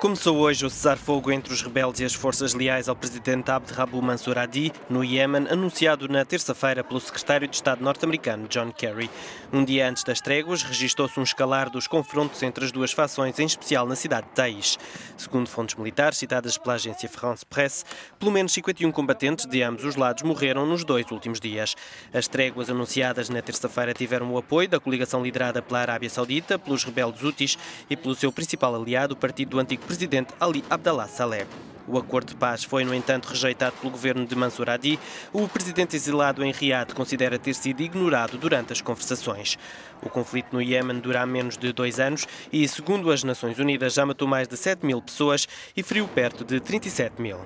Começou hoje o cessar-fogo entre os rebeldes e as forças leais ao presidente Abd Rabu Mansur Hadi, no Iêmen, anunciado na terça-feira pelo secretário de Estado norte-americano John Kerry. Um dia antes das tréguas, registrou-se um escalar dos confrontos entre as duas fações, em especial na cidade de Taiz. Segundo fontes militares citadas pela agência France Presse, pelo menos 51 combatentes de ambos os lados morreram nos dois últimos dias. As tréguas anunciadas na terça-feira tiveram o apoio da coligação liderada pela Arábia Saudita, pelos rebeldes Houthis e pelo seu principal aliado, o partido do antigo presidente Ali Abdallah Saleh. O acordo de paz foi, no entanto, rejeitado pelo governo de Mansur Hadi. O presidente exilado em Riad considera ter sido ignorado durante as conversações. O conflito no Iêmen dura há menos de dois anos e, segundo as Nações Unidas, já matou mais de 7 mil pessoas e feriu perto de 37 mil.